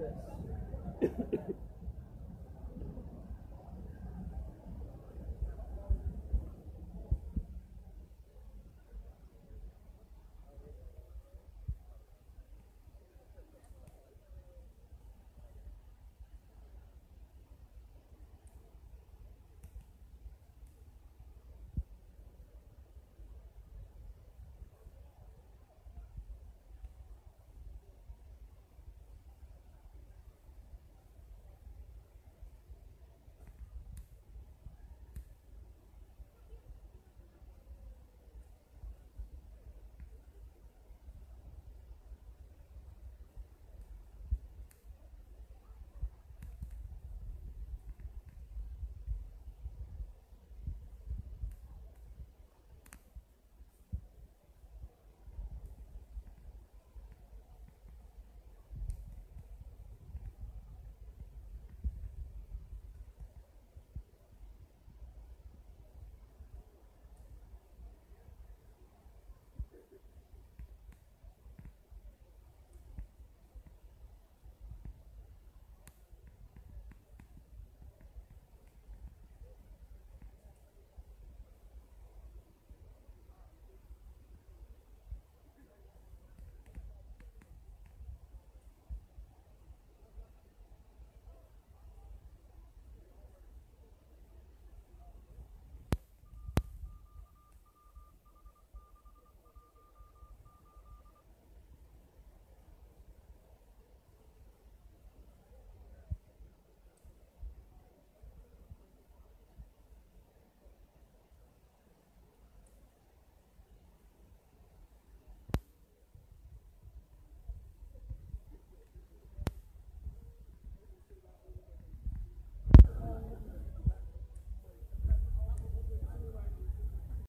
this.